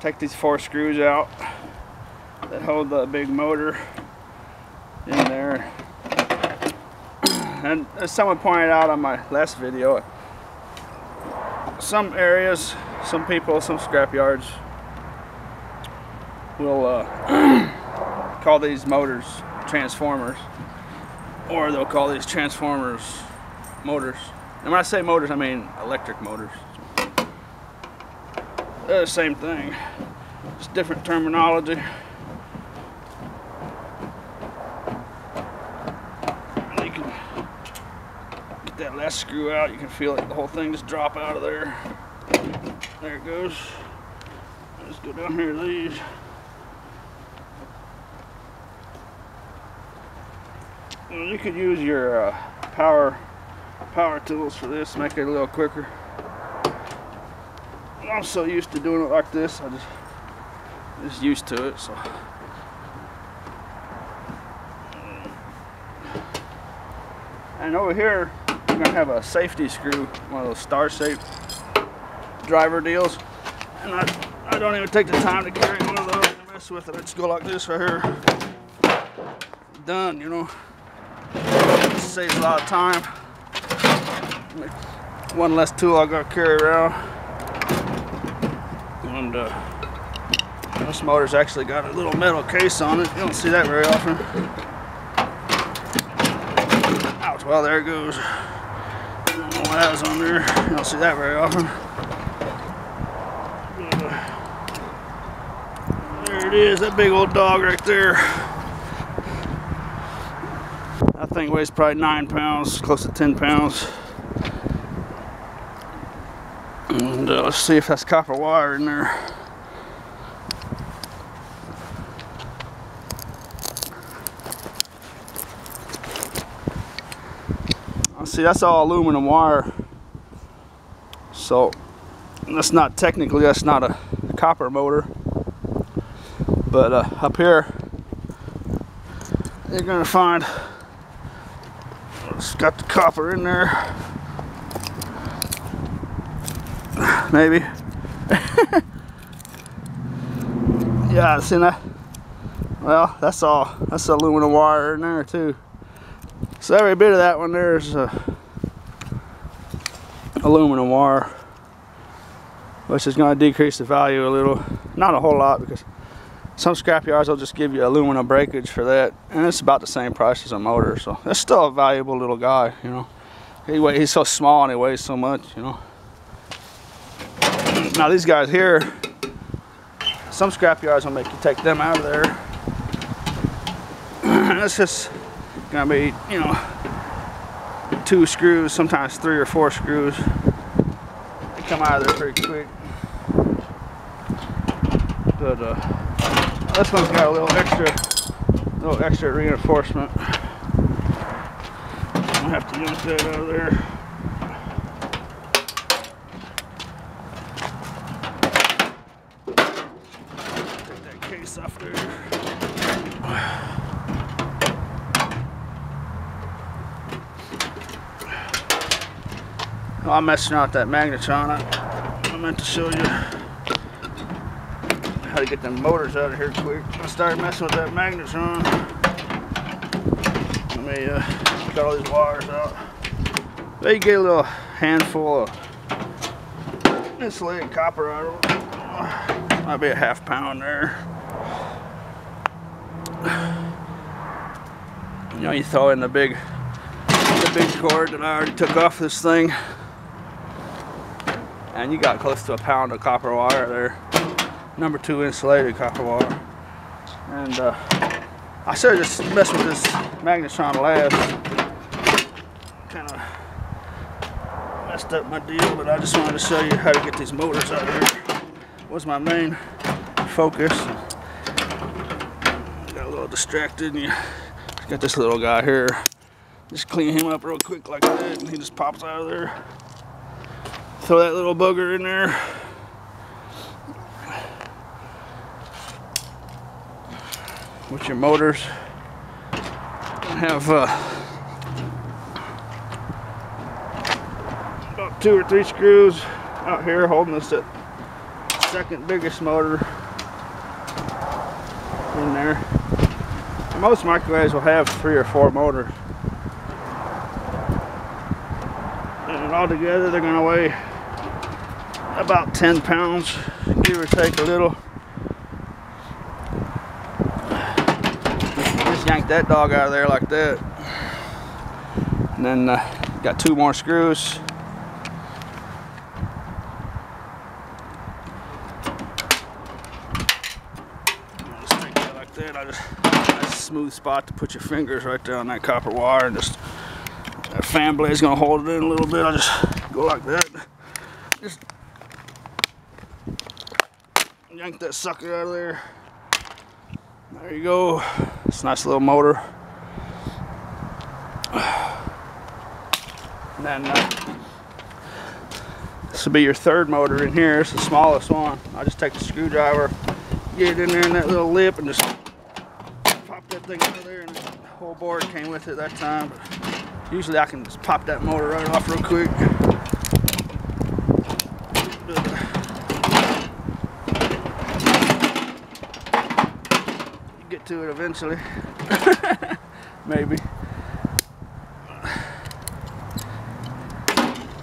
take these four screws out that hold the big motor in there. And as someone pointed out on my last video, some areas, some people, some scrap yards will uh, call these motors transformers or they'll call these transformers motors. And when I say motors, I mean electric motors. They're same thing, just different terminology. You can get that last screw out, you can feel it, the whole thing just drop out of there. There it goes. Let's go down here to these. You could use your uh, power power tools for this, make it a little quicker. I'm so used to doing it like this, I just just used to it. So. And over here, we're gonna have a safety screw, one of those star-shaped driver deals. And I, I don't even take the time to carry one of those and mess with it. I just go like this right here. Done, you know. saves a lot of time. One less tool I gotta carry around. And uh, this motor's actually got a little metal case on it. You don't see that very often. Ouch, well there it goes. I that was on there. You don't see that very often. There it is, that big old dog right there. That thing weighs probably nine pounds, close to 10 pounds. And uh, let's see if that's copper wire in there. See, that's all aluminum wire. So, that's not technically, that's not a copper motor. But uh, up here, you're gonna find it's got the copper in there. Maybe. yeah, see that? Well, that's all. That's aluminum wire in there too. So every bit of that one there is uh, aluminum wire, which is going to decrease the value a little. Not a whole lot because some scrap yards will just give you aluminum breakage for that, and it's about the same price as a motor. So it's still a valuable little guy, you know. He he's so small and he weighs so much, you know. Now these guys here, some scrap yards will make you take them out of there. it's just gonna be, you know, two screws, sometimes three or four screws. They come out of there pretty quick. But uh, this one's got a little extra, little extra reinforcement. I'm gonna have to yank that out of there. Off there. Oh, I'm messing out that magnetron. I, I meant to show you how to get them motors out of here quick. I started messing with that magnetron. Let me uh, cut all these wires out. They get a little handful of insulated copper out of. Might be a half pound there. You know, you throw in the big, the big cord that I already took off this thing. And you got close to a pound of copper wire there. Number two insulated copper wire. And uh, I should have just messed with this magnetron last. Kind of messed up my deal but I just wanted to show you how to get these motors out here. Was my main focus distracted and you got this little guy here just clean him up real quick like that and he just pops out of there throw that little bugger in there. With your motors. Have uh, about two or three screws out here holding this at second biggest motor in there. Most microwaves will have three or four motors. And all together they're gonna weigh about 10 pounds, give or take a little. Just yank that dog out of there like that. And then uh, got two more screws. Just take that like that. I just nice smooth spot to put your fingers right there on that copper wire and just that fan blade's gonna hold it in a little bit. I'll just go like that. Just yank that sucker out of there. There you go. It's a nice little motor. And then uh, this will be your third motor in here. It's the smallest one. I just take the screwdriver, get it in there in that little lip, and just thing of there. And the whole board came with it that time. But usually I can just pop that motor right off real quick. Uh, get to it eventually. Maybe.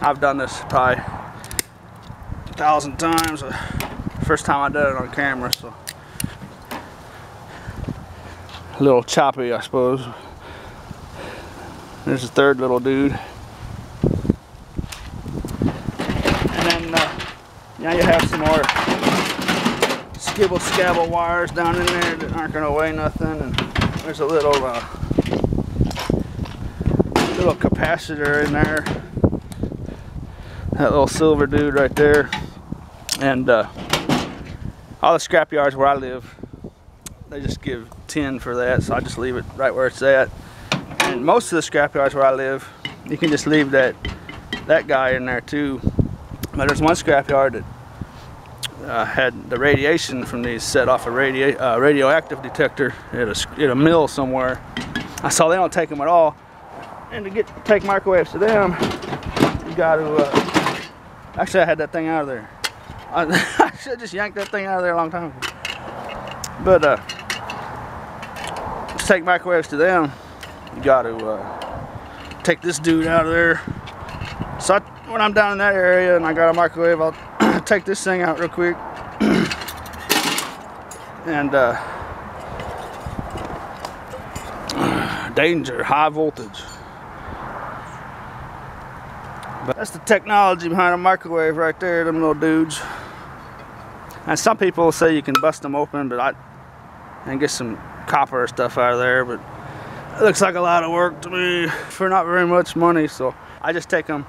I've done this probably a thousand times. Uh, first time I did it on camera, so little choppy, I suppose. There's a third little dude. And then uh, now you have some more skibble scabble wires down in there that aren't gonna weigh nothing. And there's a little uh, little capacitor in there that little silver dude right there and uh, all the scrap yards where I live they just give 10 for that so I just leave it right where it's at and most of the scrap yards where I live you can just leave that that guy in there too but there's one scrap yard that uh, had the radiation from these set off a radio, uh, radioactive detector at a, at a mill somewhere I saw they don't take them at all and to get take microwaves to them you got to uh, Actually, I had that thing out of there. I, I should just yanked that thing out of there a long time ago. But, uh, to take microwaves to them, you got to uh, take this dude out of there. So I, when I'm down in that area and I got a microwave, I'll take this thing out real quick. and, uh, danger, high voltage. But that's the technology behind a microwave right there, them little dudes. And some people say you can bust them open, but I and get some copper stuff out of there, but it looks like a lot of work to me for not very much money, so I just take them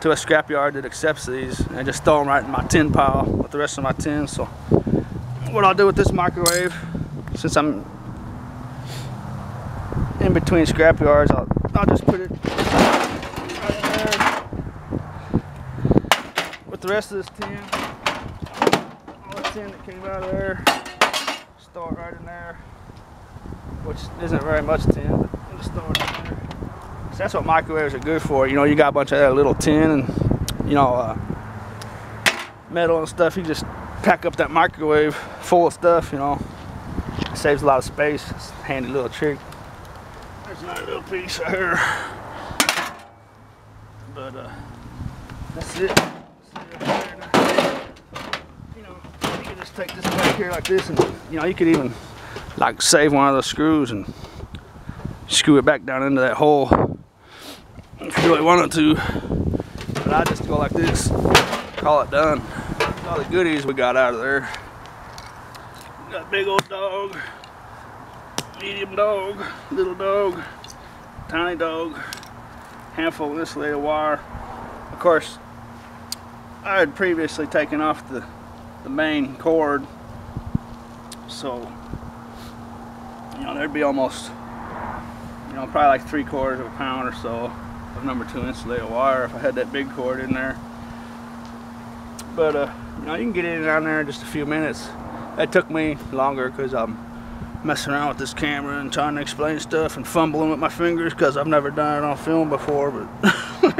to a scrapyard that accepts these and just throw them right in my tin pile with the rest of my tins. So what I'll do with this microwave, since I'm in between scrapyards, I'll, I'll just put it with the rest of this tin, all the tin that came out of there, store it right in there, which isn't very much tin, but just throw it in there. So that's what microwaves are good for. You know, you got a bunch of that little tin and, you know, uh, metal and stuff. You just pack up that microwave full of stuff, you know. It saves a lot of space. It's a handy little trick. There's another little piece right here. But, uh, that's it. You know, you can just take this back here like this and you know you could even like save one of the screws and screw it back down into that hole. If you really wanted to but I just go like this call it done. All the goodies we got out of there. Got big old dog medium dog little dog tiny dog handful of insulated wire. Of course I had previously taken off the the main cord so you know there'd be almost you know probably like three quarters of a pound or so of number two insulated wire if I had that big cord in there but uh, you know you can get it down there in just a few minutes that took me longer because I'm messing around with this camera and trying to explain stuff and fumbling with my fingers because I've never done it on film before but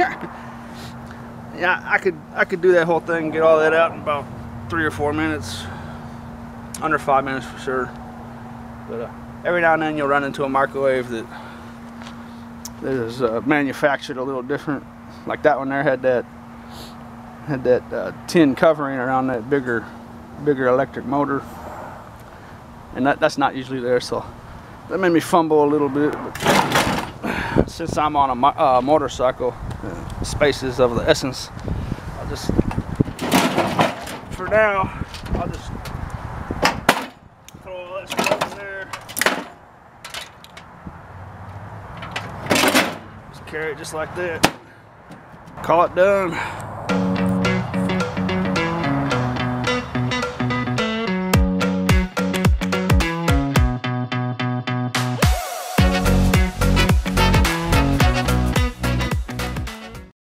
yeah I could I could do that whole thing and get all that out in about three or four minutes, under five minutes for sure. But uh, every now and then you'll run into a microwave that is uh, manufactured a little different. Like that one there had that had that uh, tin covering around that bigger bigger electric motor, and that, that's not usually there. So that made me fumble a little bit. But since I'm on a uh, motorcycle, uh, space is of the essence. I'll just for now I'll just throw all that stuff in there. Just carry it just like that. Call it done.